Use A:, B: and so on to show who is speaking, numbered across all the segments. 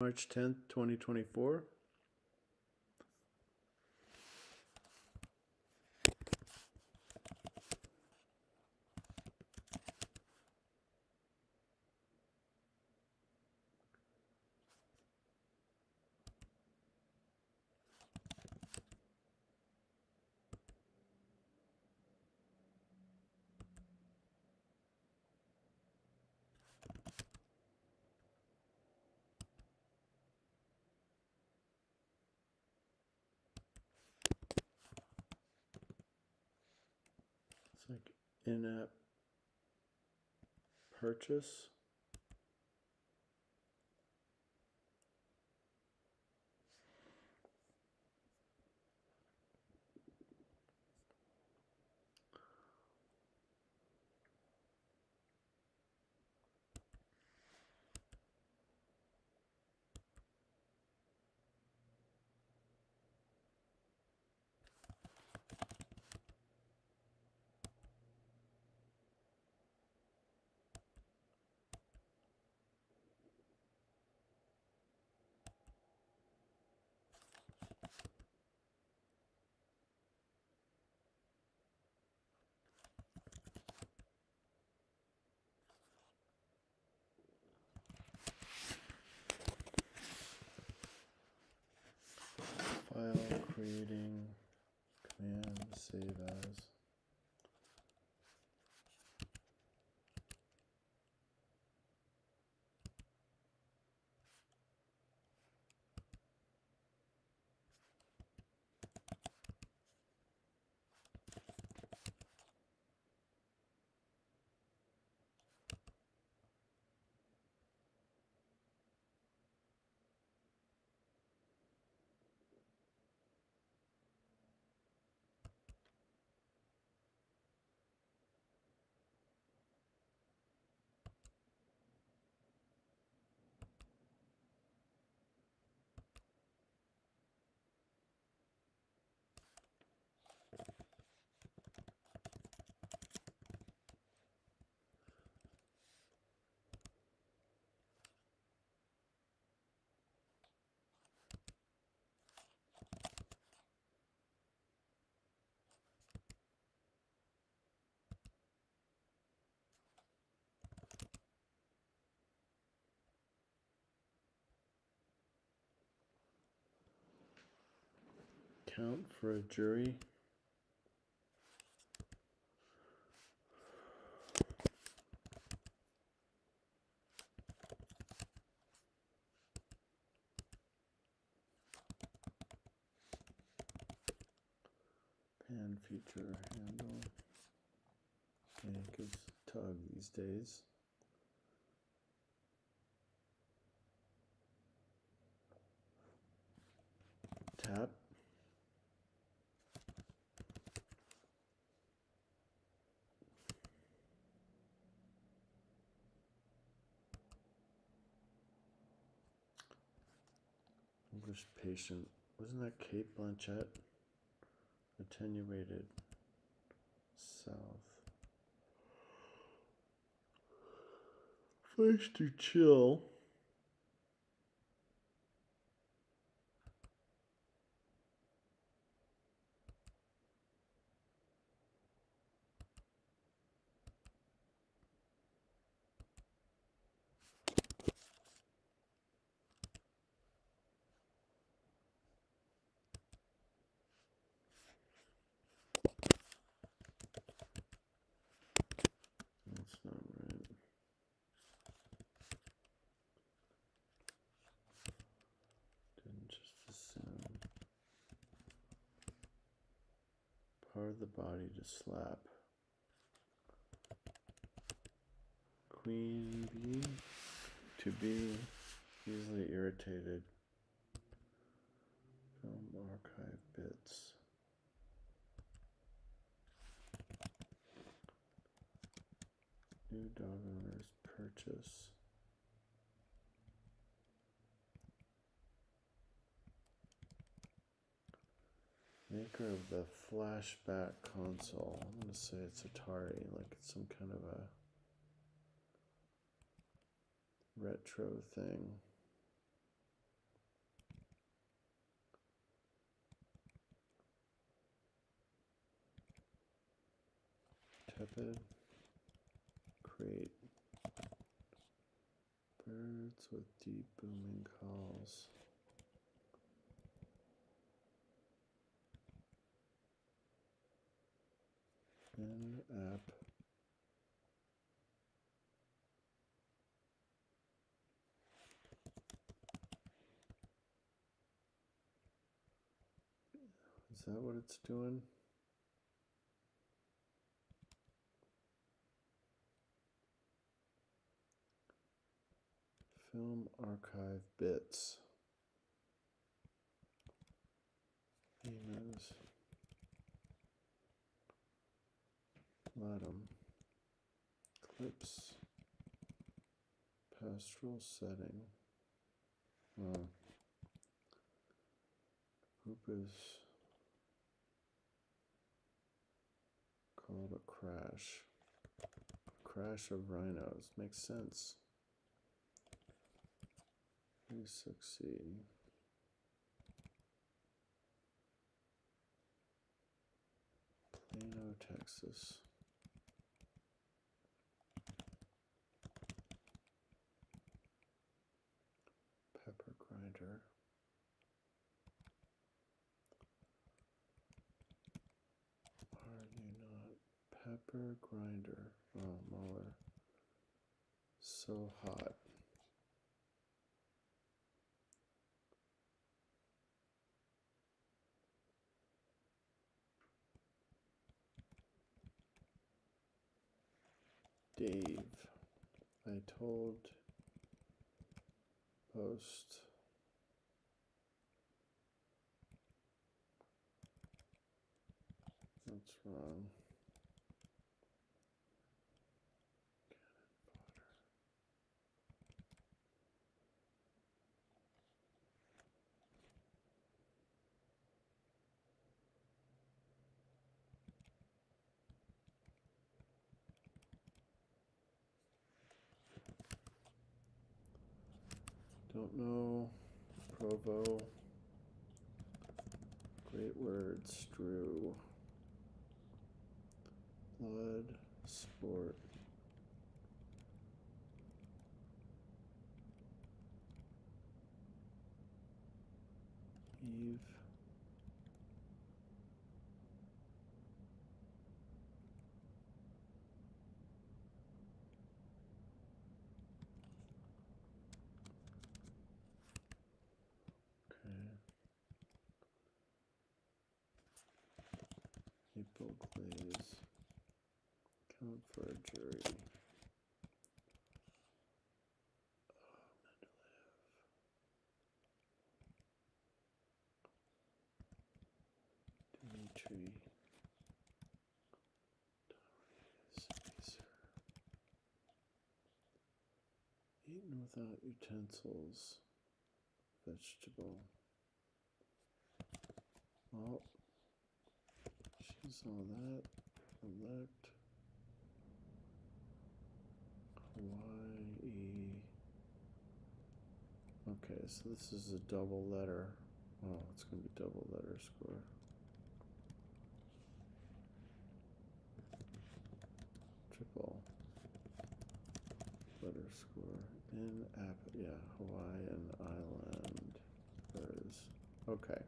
A: March 10th, 2024. It's like in-app purchase. Creating command save as. Count for a jury. Pan feature handle. Yeah, it gives tug these days. Tap. English patient. Wasn't that Cate Blanchett? Attenuated south. Place to chill. Part of the body to slap. Queen bee to be easily irritated. Film archive bits. New dog owners purchase. Maker of the flashback console. I'm going to say it's Atari, like it's some kind of a retro thing. Tepid. Create birds with deep booming calls. Is that what it's doing? Film archive bits. Enos. Latum. Clips. Pastoral setting. Oh. Group is called a crash. Crash of rhinos. Makes sense. We succeed. Plano, Texas. Grinder. Are you not pepper grinder? Oh, Mueller. So hot. Dave, I told Post that's wrong. Don't know. Provo. Great words. Drew. Blood. Sport. Eve. Okay. Maple glaze. Count for a jury. Um, oh, Mendeleev. Dimitri. Eaten without utensils. Vegetable. Oh, she's all that. Elect. Okay, so this is a double letter. Oh, it's going to be double letter score. Triple letter score in app. Yeah, Hawaiian Island. Where's okay.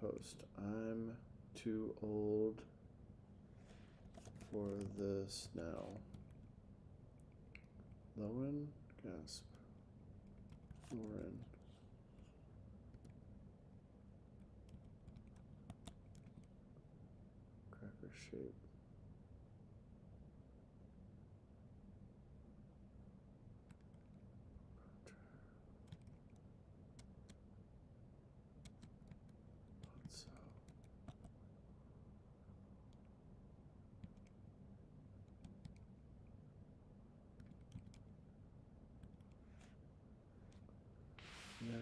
A: Post. I'm too old for this now. Lowen? Gasp. Lauren. Cracker shape. Ponzo.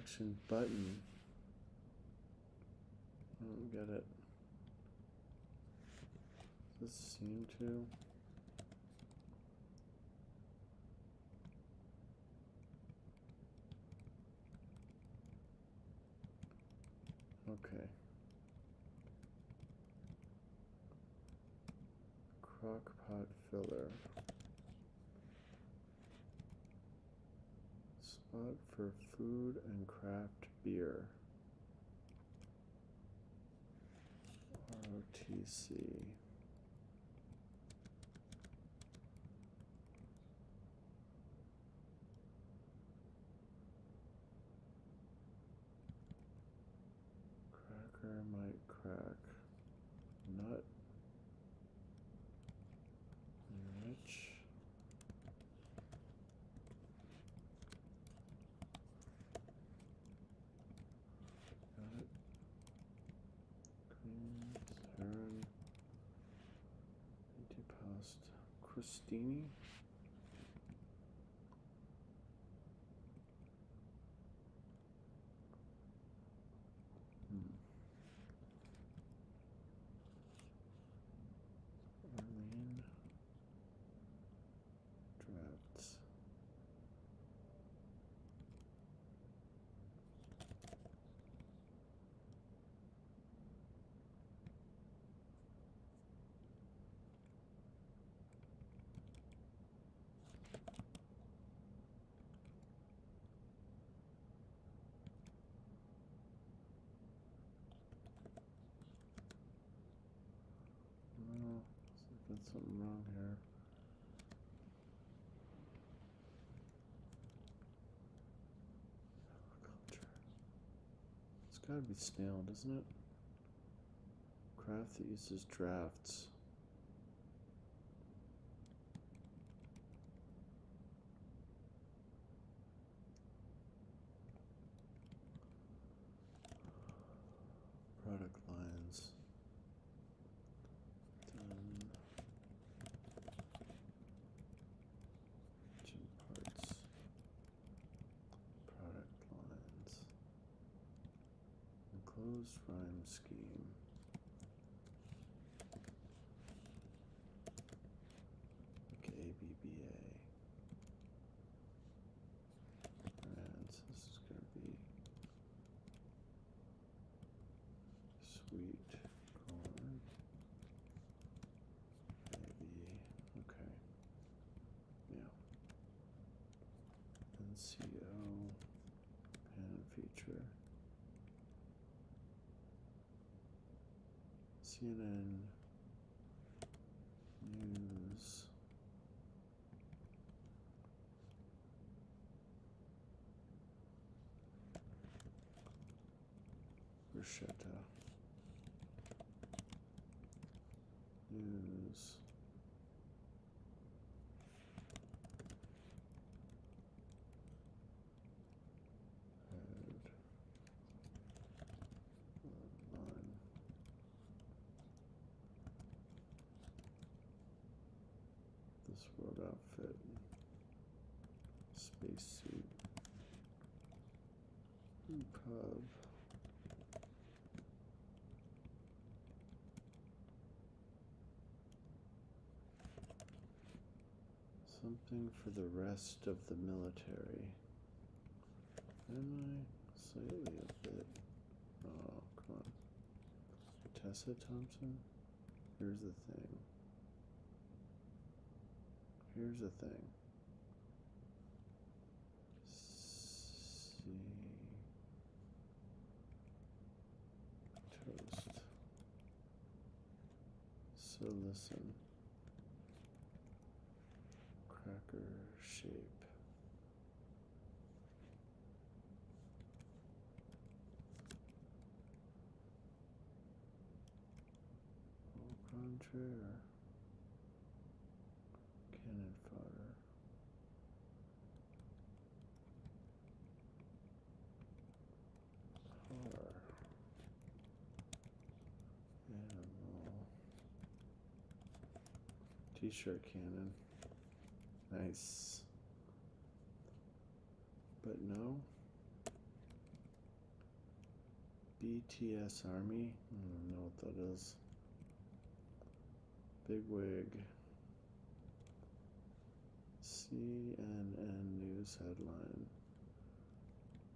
A: Reaction button. I don't get it. Does this seem to? Okay. crock pot filler. Spot for food and craft beer. ROTC. Cracker might crack. Antipasta. Crostini. Hmm. Arlene. Drafts. No, something wrong here. It's gotta be snail, doesn't it? Craft that uses drafts. Rhyme scheme. Like ABBA. Brands. This is going to be sweet corn. Maybe. Okay. Yeah. NCO. Pan feature. CNN News. Oh, Bruschetta. News. World outfit. Spacesuit. Pub. Something for the rest of the military. Am I slightly a bit? Oh, come on. Tessa Thompson? Here's the thing. Here's the thing. See. Toast. So listen. Cracker shape. Au contraire. T-shirt cannon. Nice. But no. BTS Army? Hmm, I don't know what that is. Big wig. CNN News headline.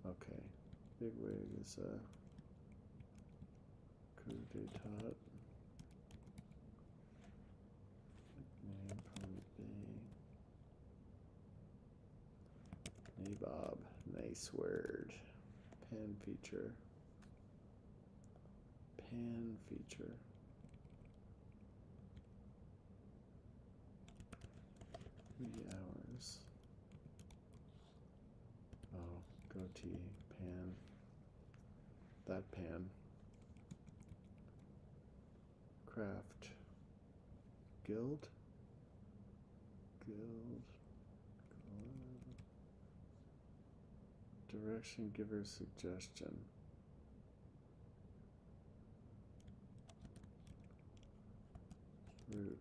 A: Okay. Big wig is a coup d'etat. Nice word. Pan feature. Pan feature. Three hours. Oh, goatee, pan. That pan. Craft. Guild? Guild. Direction giver suggestion. Root.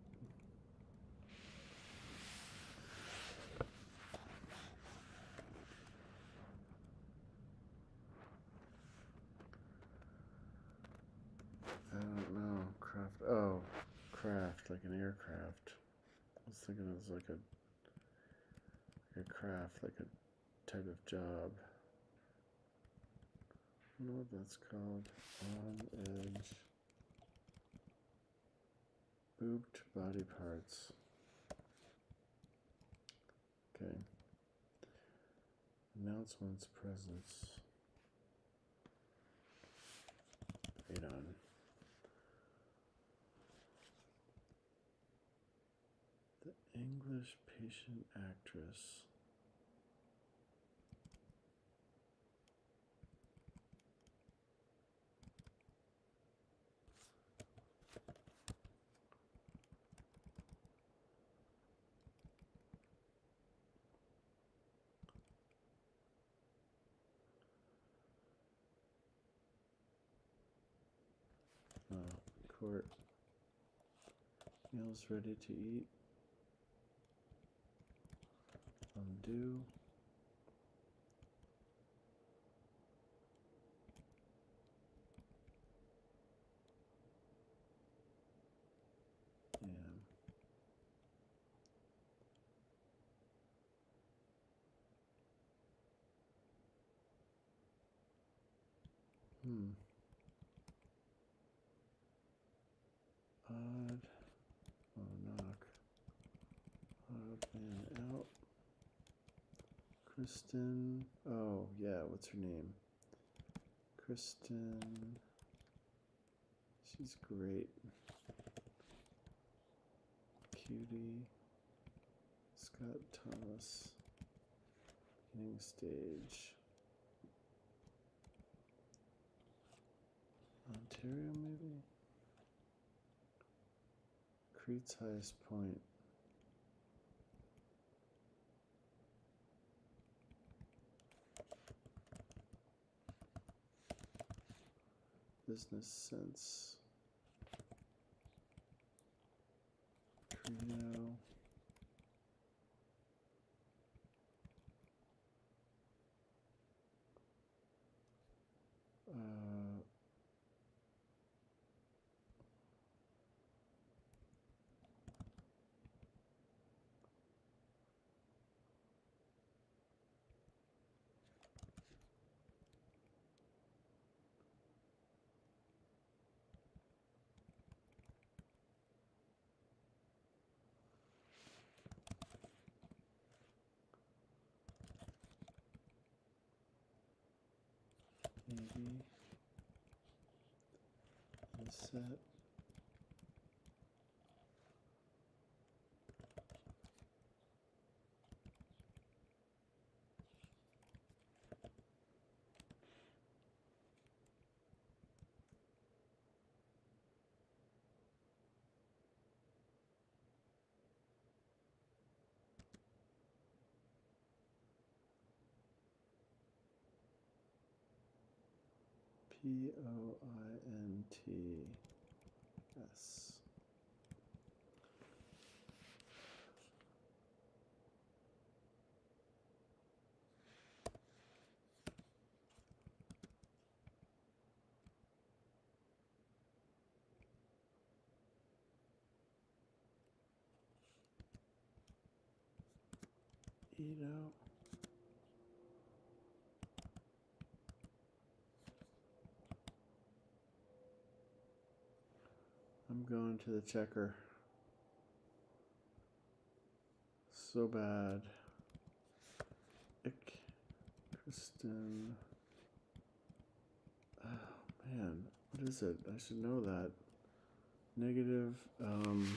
A: I don't know. Craft. Oh, craft, like an aircraft. I was thinking it was like a, like a craft, like a type of job. Know what that's called. On edge. Booped body parts. Okay. Announce one's presence. Wait on. The English patient actress. Uh, court. Meals ready to eat. Undo. Yeah. Hmm. Odd. Oh, knock. Man out. Kristin. Oh, yeah, what's her name? Kristin. She's great. Cutie. Scott Thomas. Beginning stage. Ontario, maybe? Crete's highest point. Business sense. Maybe. And set. P O I N T S. Eat I'm going to the checker. So bad. Ick. Kristin. Oh man, what is it? I should know that. Negative. Um,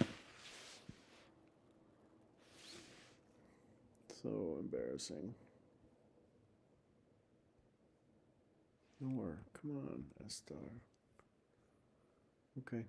A: so embarrassing. Nor, come on, S star. Okay.